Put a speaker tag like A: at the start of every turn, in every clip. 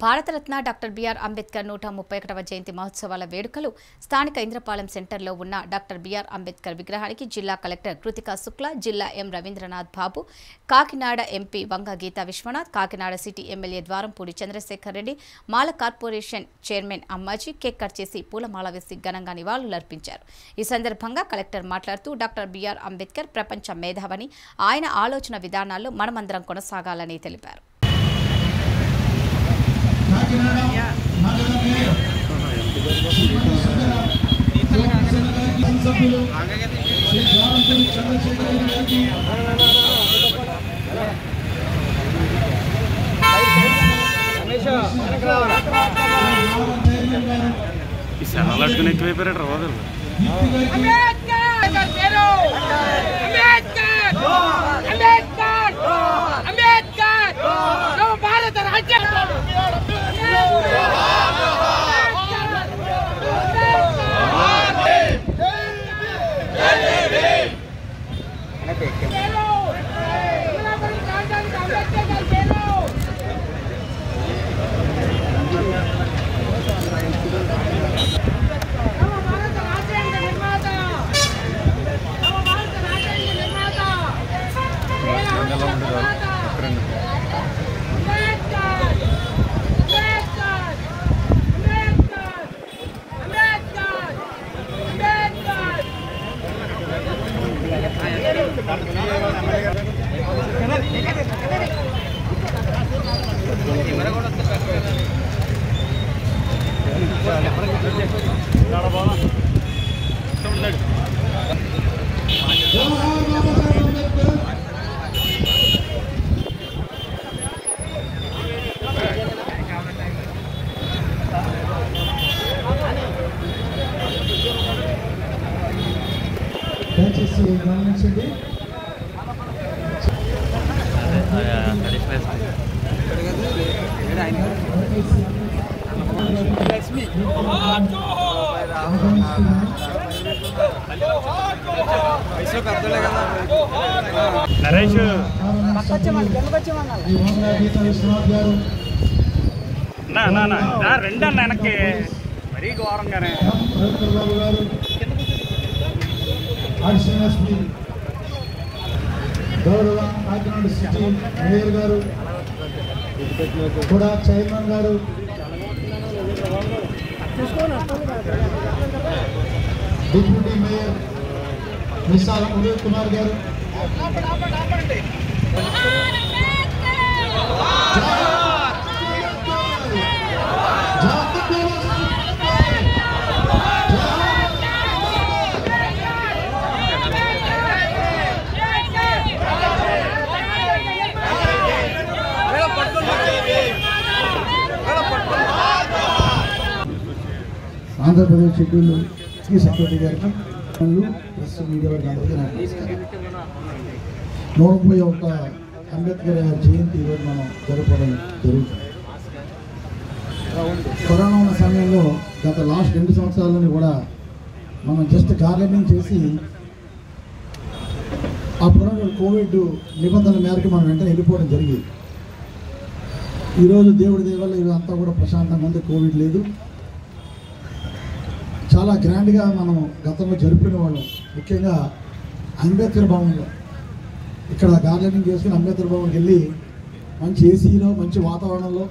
A: Bharat Ratna doctor BR Ambedkar నూట ముప్పై ఒకటవ జయంతి మహోత్సవాల వేడుకలు స్థానిక ఇంద్రపాలెం సెంటర్లో ఉన్న డాక్టర్ బిఆర్ అంబేద్కర్ విగ్రహానికి జిల్లా కలెక్టర్ కృతికా శుక్లా జిల్లా M Ravindranath Babu Kakinada MP Vanga Geetha Viswanath Kakinada city MLA Dwarampudi Chandrasekhar Reddy Mala corporation chairman Ammaji cake cut చేసి పూలమాల వేసి ఘనంగా నివాళులర్పించారు. ఈ సందర్భంగా కలెక్టర్ మాట్లాడుతూ డాక్టర్ బిఆర్ అంబేద్కర్ ప్రపంచ మేధావని ఆయన ఆలోచన విధానాల్లో మనమందరం కొనసాగాలని తెలిపారు
B: కాకినాడ నగర మేయర్ శ్రీమతి సుందర సభ్యులు శ్రీ ద్వారంపూడి చంద్రశేఖర్ రెడ్డి గారికి నారాయణ ధైర్యం గారు
C: ఈ సెలవులు అట్టుకుని ఎక్కువైపోయారు రోజులు
B: గిఫ్ట్ గారికి
D: అంబేద్కర్ అంబేద్కర్ అంబేద్కర్ అంబేద్కర్ నవ భారత రాజ్యం నవ భారత రాజ్యాంగ నిర్మాత నవ భారత రాజ్యాంగ నిర్మాత వేల ఆశల నిర్మాత అంబేద్కర్ అంబేద్కర్ అంబేద్కర్ అంబేద్కర్ అంబేద్కర్
B: జవహర్ బాబాసాహెబ్ అంబేద్కర్ దయచేసి గమనించండి
C: నరేష్
B: ఈ వంగ గీత విశ్వనాథ్ గారు
C: నా నా నా నా రెండు అన్న వెనక్కి. మరీ ఘోరంగానే.
B: గౌరవ కాకినాడ సిటీ మేయర్ గారు కూడా చైర్మన్ గారు డిప్యూటీ మేయర్ విశాల ఉదయ్ కుమార్ గారు. ఆంధ్రప్రదేశ్ షెడ్యూల్ ఈ సెక్రటరీ గారికి ప్రెస్ మీడియా వారికి అందరికీ నమస్కారం. నూట ముప్పై ఒక అంబేద్కర్ గారి జయంతి ఈరోజు మనం జరపడం జరుగుతుంది. కరోనా ఉన్న సమయంలో గత లాస్ట్ రెండు సంవత్సరాలని కూడా మనం జస్ట్ గార్డెనింగ్ చేసి అప్పుడు కోవిడ్ నిబంధనల మేరకు మనం వెంటనే వెళ్ళిపోవడం జరిగింది. ఈరోజు దేవుడి దేవల్ల ఇదంతా కూడా ప్రశాంతంగా ఉంది. కోవిడ్ లేదు. చాలా గ్రాండ్గా మనం గతంలో జరుపుకునే వాళ్ళం. ముఖ్యంగా అంబేద్కర్ భవన్లో. ఇక్కడ గార్డెనింగ్ చేసుకుని అంబేద్కర్ భవన్కి వెళ్ళి మంచి ఏసీలో మంచి వాతావరణంలో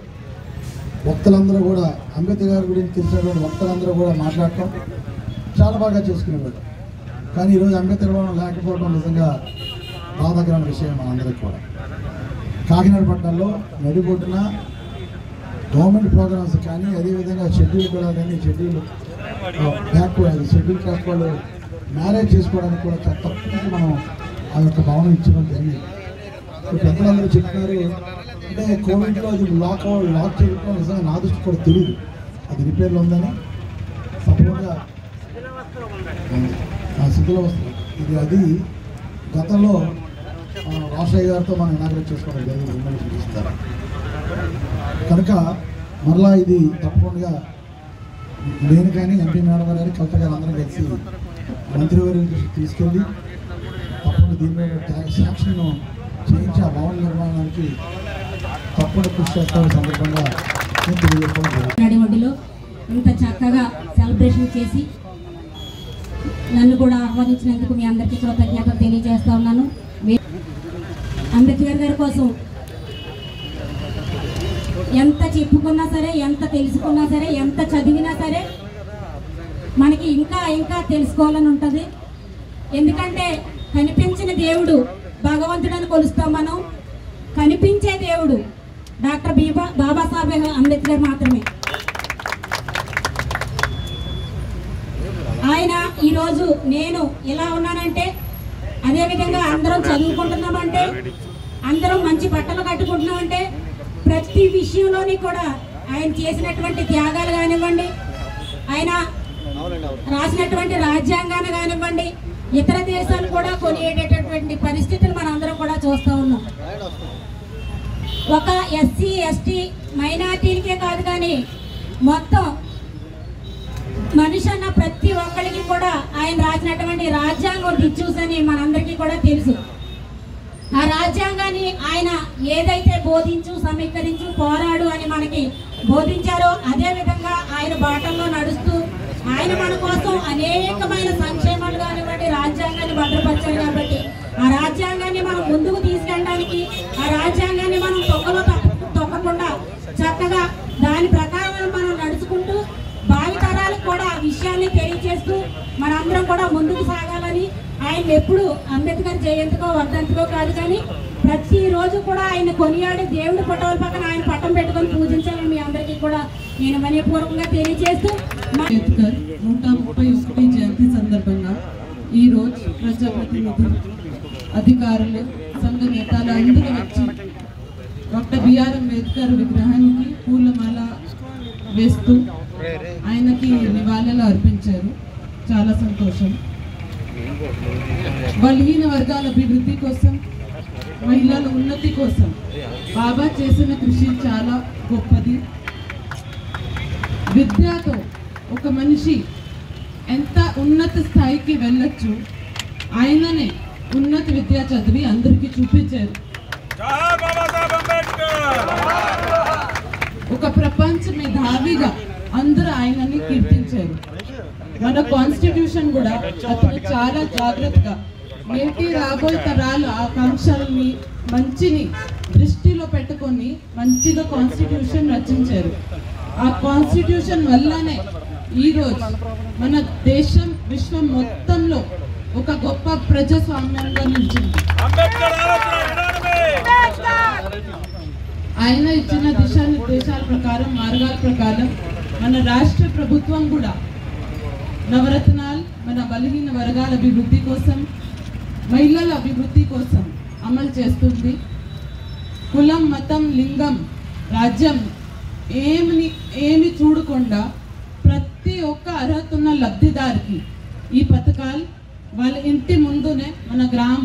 B: భక్తులందరూ కూడా అంబేద్కర్ గారి గురించి తెలిసినటువంటి భక్తులందరూ కూడా మాట్లాడటం చాలా బాగా చేసుకునేవాడు కానీ ఈరోజు అంబేద్కర్ భవనం లేకపోవడం నిజంగా బాధాకరమైన విషయం మనందరికీ కూడా. కాకినాడ పట్టణంలో నడిబొడ్డున గవర్నమెంట్ ప్రోగ్రామ్స్ కానీ అదేవిధంగా షెడ్యూల్ కూడా కానీ షెడ్యూల్ బ్యాక్ అది షెడ్యూల్ కాస్ట్ వాళ్ళు మ్యారేజ్ చేసుకోవడానికి కూడా చాలా తక్కువ మనం ఆ యొక్క భవనం ఇచ్చడం జరిగింది. ఇప్పుడు పెద్దలందరూ చెప్తున్నారు అంటే కోవిడ్లో అది లాక్ లాక్ చేయడం నిజంగా నా దృష్టి కూడా తెలియదు అది రిపేర్లో ఉందని. తప్పకుండా ఆ స్థితిలో వస్తుంది. ఇది అది గతంలో ఆ, గారితో మనం ఇనాగ్రేట్ చేసుకోవడం జరిగింది. కనుక మరలా ఇది తప్పకుండా నేను కానీ ఎంపీ మేడం గారు కలెక్టర్ గారు అందరం కలిసి మంత్రివర్యుల దృష్టికి తీసుకెళ్ళి తప్పకుండా దీని మీద శాంక్షన్ చేయించి ఆ భవన నిర్మాణానికి తప్పకుండా కృషి చేస్తామని సందర్భంగా నేను
E: ఇంత చక్కగా సెలబ్రేషన్ చేసి నన్ను కూడా ఆహ్వానించినందుకు మీ అందరికీ కృతజ్ఞతలు తెలియజేస్తా ఉన్నాను. మీ- అంబేద్కర్ గారి కోసం ఎంత చెప్పుకున్నా సరే ఎంత తెలుసుకున్నా సరే ఎంత చదివినా సరే మనకి ఇంకా ఇంకా తెలుసుకోవాలని ఉంటుంది. ఎందుకంటే కనిపించిన దేవుడు భగవంతుడని కొలుస్తాం మనం. కనిపించే దేవుడు డాక్టర్ బీబా బాబాసాహెబ్ అంబేద్కర్ మాత్రమే. ఆయన ఈరోజు నేను ఎలా ఉన్నానంటే అదేవిధంగా అందరం చదువుకుంటున్నామంటే అందరం మంచి బట్టలు కట్టుకుంటున్నామంటే ప్రతి విషయంలోని కూడా ఆయన చేసినటువంటి త్యాగాలు కానివ్వండి ఆయన రాసినటువంటి రాజ్యాంగాన్ని కానివ్వండి ఇతర దేశాలు కూడా కొనియేటటువంటి పరిస్థితులు మనం అందరం కూడా చూస్తూ ఉన్నాం. ఒక ఎస్సీ ఎస్టీ మైనార్టీలకే కాదు కానీ మొత్తం మనిషి అన్న ప్రతి ఒక్కరికి కూడా ఆయన రాసినటువంటి రాజ్యాంగం రిచ్యూస్ అని మనందరికీ కూడా తెలుసు. ఆ రాజ్యాంగాన్ని ఆయన ఏదైతే బోధించు సమీకరించు పోరాడు అని మనకి బోధించారో అదే విధంగా ఆయన బాటల్లో నడుస్తూ ఆయన మన కోసం అనేకమైన సంక్షేమాలు కానివ్వండి రాజ్యాంగాన్ని భద్రపరిచారు కాబట్టి ఆ రాజ్యాంగాన్ని మనం ముందుకు తీసుకెళ్ళడానికి ఆ రాజ్యాంగాన్ని మనం తొక్కలో తొక్కకుండా చక్కగా దాని ప్రకారం మనం నడుచుకుంటూ భావితరాలకు కూడా ఆ విషయాన్ని తెలియజేస్తూ మనందరం కూడా ముందుకు సాగాలని ఆయన ఎప్పుడు అంబేద్కర్ జయంతికో వర్ధంతికో కాదు కానీ ప్రతిరోజు కూడా ఆయన కొనియాడి దేవుడి ఫోటోల పక్కన ఆయన పట్టం పెట్టుకొని పూజించాలని మీ అందరికీ కూడా నేను వినయపూర్వకంగా తెలియజేస్తూ
F: అంబేద్కర్ నూట ముప్పై ఒకటి జయంతి సందర్భంగా ఈరోజు ప్రజాప్రతినిధులు అధికారులు సంఘ నేతలు అందరూ వచ్చి డాక్టర్ బిఆర్ అంబేద్కర్ విగ్రహానికి పూలమాల వేస్తూ ఆయనకి నివాళులు అర్పించారు. చాలా సంతోషం. బలహీన వర్గాల అభివృద్ధి కోసం మహిళల ఉన్నతి కోసం బాబా చేసిన కృషి చాలా గొప్పది. విద్యతో ఒక మనిషి ఎంత ఉన్నత స్థాయికి వెళ్ళొచ్చు ఆయననే ఉన్నత విద్య చదివి అందరికీ చూపించారు. ఒక ప్రపంచ మేధావిగా అందరూ ఆయనని కీర్తించారు. మన కాన్స్టిట్యూషన్ కూడా అతను చాలా జాగ్రత్తగా నేటి రాబోయే తరాల ఆకాంక్షల్ని మంచిని దృష్టిలో పెట్టుకొని మంచిగా కాన్స్టిట్యూషన్ రచించారు. ఆ కాన్స్టిట్యూషన్ వల్లనే ఈరోజు మన దేశం విశ్వం మొత్తంలో ఒక గొప్ప ప్రజాస్వామ్యంగా నిలిచింది. ఆయన ఇచ్చిన దిశానిర్దేశాల ప్రకారం మార్గాల ప్రకారం మన రాష్ట్ర ప్రభుత్వం కూడా నవరత్నాలు మన బలహీన వర్గాల అభివృద్ధి కోసం మహిళల అభివృద్ధి కోసం అమలు చేస్తుంది. కులం మతం లింగం రాజ్యం ఏమి ఏమి చూడకుండా ప్రతి ఒక్క అర్హత ఉన్న లబ్ధిదారికి ఈ పథకాలు వాళ్ళ ఇంటి ముందునే మన గ్రామ